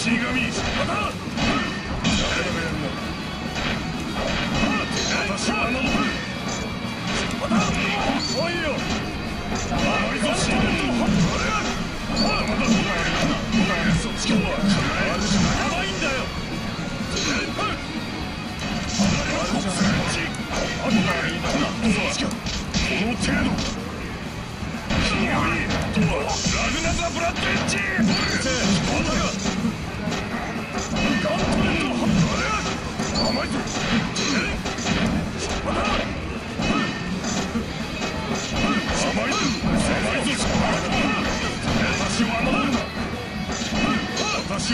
死神仕方私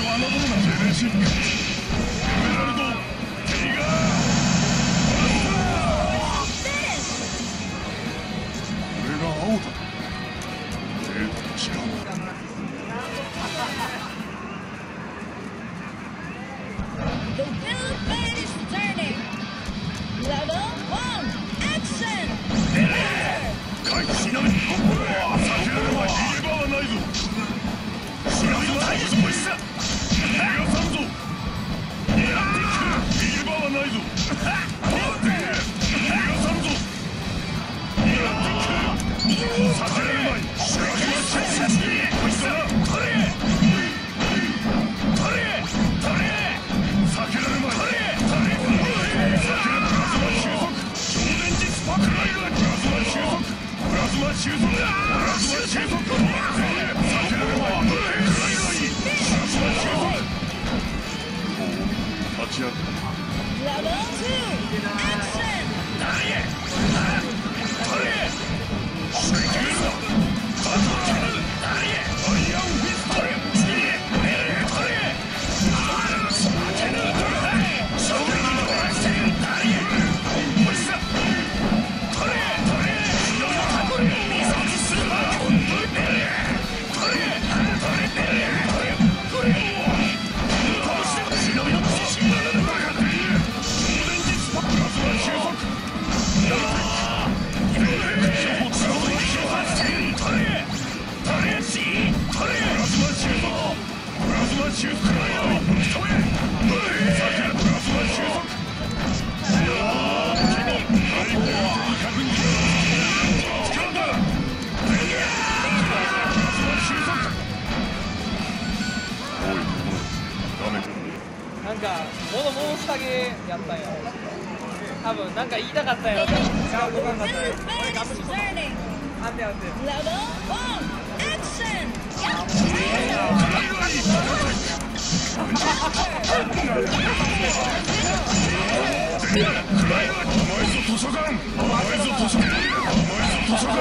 を侮るなジェネシックジャーン。なんか物申しげやったん多分なんか言いたかったやろうやん Level Action! 書館お前ぞ図書館お前ぞ図書館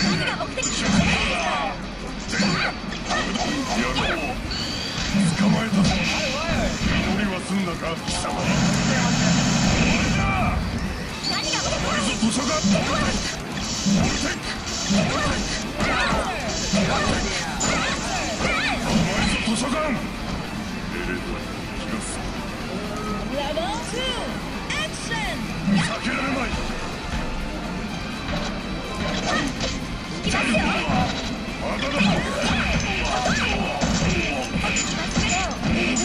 何が目的やろう捕まえたぞ祈りは済んだか貴様お前図書館ルテックルテックお前ぞ図書館エレンは気がする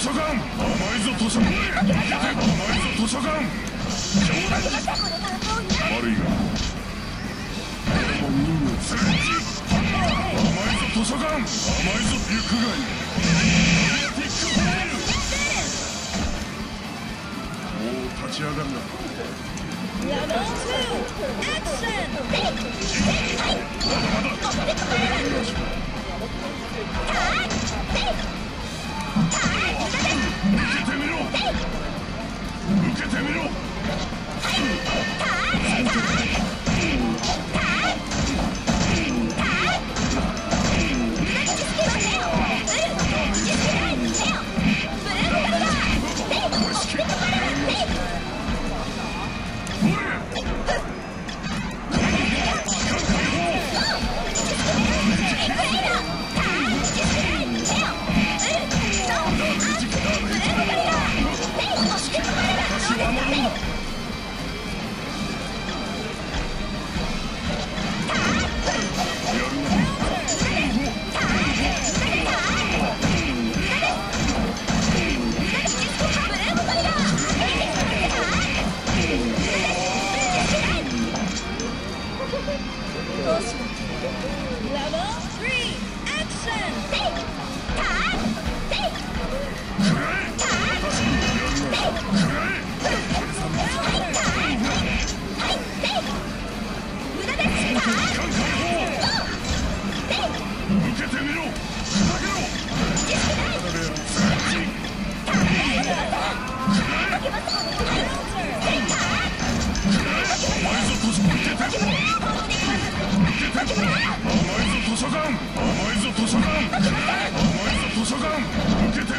図書館。甘いぞ図書館。甘いぞ図書館。悪いが本人の通知甘いぞ図書館甘いぞ行くがいもう立ち上がるなまだまだ受けてみろ。受けて